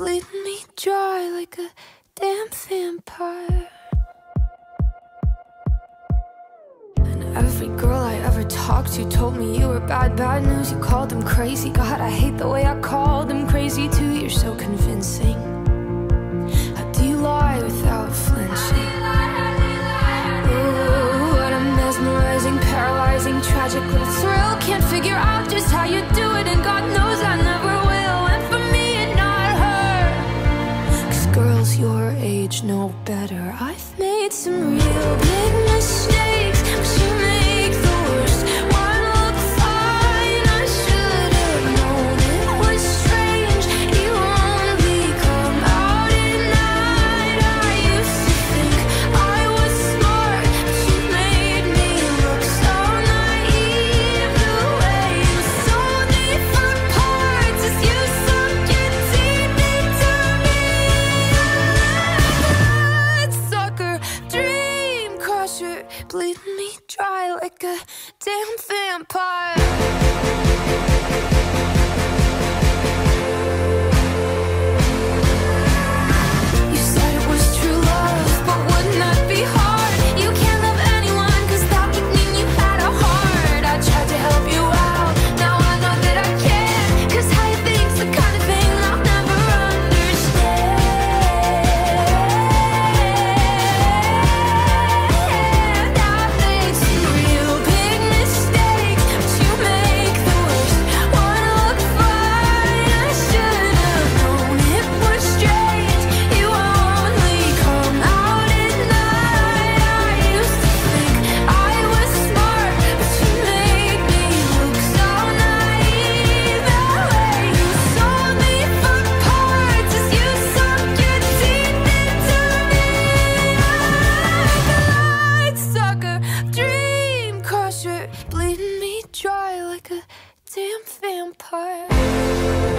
bleeding me dry like a damn vampire. And every girl I ever talked to told me you were bad, bad news. You called them crazy. God, I hate the way I called them crazy too. You're so convincing. How do you lie without flinching? Ooh, what a mesmerizing, paralyzing, tragic little thrill. Can't figure out better. I've made some real big mistakes, bleeding me dry like a damn vampire. like a damn vampire.